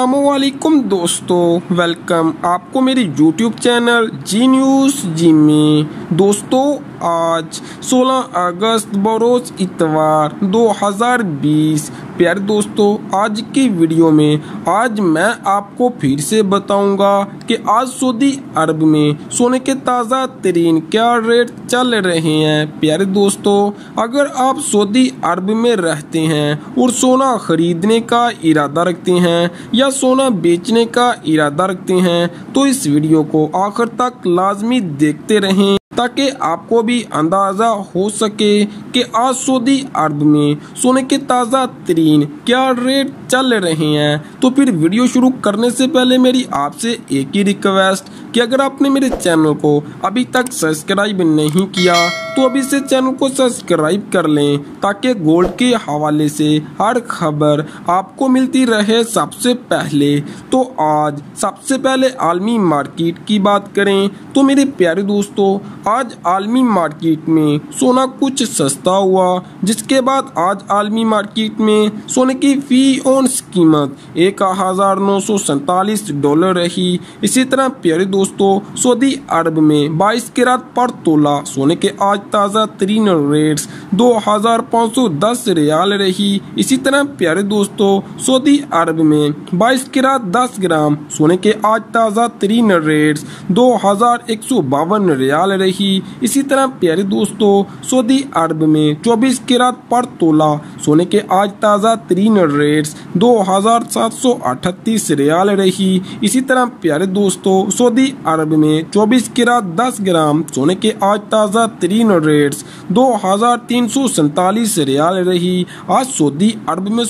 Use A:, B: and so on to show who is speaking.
A: वालेकुम दोस्तों, वेलकम आपको मेरी यूट्यूब चैनल जी न्यूज़ जी में। दोस्तों, आज 16 अगस्त बरोज इतवार 2020 प्यारे दोस्तों, आज की वीडियो में आज मैं आपको फिर से बताऊँगा कि आज सऊदी अरब में सोने के ताज़ा तरीन क्या रेट चल रहे हैं। प्यारे दोस्तों, अगर आप सऊदी अरब में रहते हैं और सोना खरीदने का इरादा रखते हैं या सोना बेचने का इरादा रखते हैं तो इस वीडियो को आखिर तक लाजमी देखते रहें। ताकि आपको भी अंदाज़ा हो सके कि आज सऊदी अरब में सोने के ताज़ा तरीन क्या रेट चल रहे हैं। तो फिर वीडियो शुरू करने से पहले मेरी आपसे एक ही रिक्वेस्ट कि अगर आपने मेरे चैनल को अभी तक सब्सक्राइब नहीं किया तो अभी से चैनल को सब्सक्राइब कर लें, ताकि गोल्ड के हवाले से हर खबर आपको मिलती रहे सबसे पहले। तो आज सबसे पहले आलमी मार्केट की बात करें तो मेरे प्यारे दोस्तों, आज आलमी मार्केट में सोना कुछ सस्ता हुआ, जिसके बाद आज आलमी मार्केट में सोने की फ़ी ऑन कीमत एक डॉलर रही। इसी तरह प्यारे दोस्तों सऊदी अरब में बाईस के रात पर तोला सोने के आज ताज़ा तरीन रेट्स दो हज़ार पाँच सौ दस रियाल रही। इसी तरह, प्यारे दोस्तों, सऊदी अरब में बाईस के रात दस ग्राम सोने के आज ताज़ा तरीन रेट्स दो हज़ार एक सौ बावन रियाल रही। इसी तरह, प्यारे दोस्तों, सऊदी अरब में चौबीस के रात पर तोला सोने के आज ताज़ा तरीन रेट्स दो हज़ार सात सौ अठतीस रियाल रही। इसी तरह, प्यारे दोस्तों, सऊदी अरब में चौबीस किरा दस ग्राम सोने के आज ताज़ा तरीन रेट्स दो हज़ार तीन सौ सैतालीस रियाल रही। आज सऊदी अरब में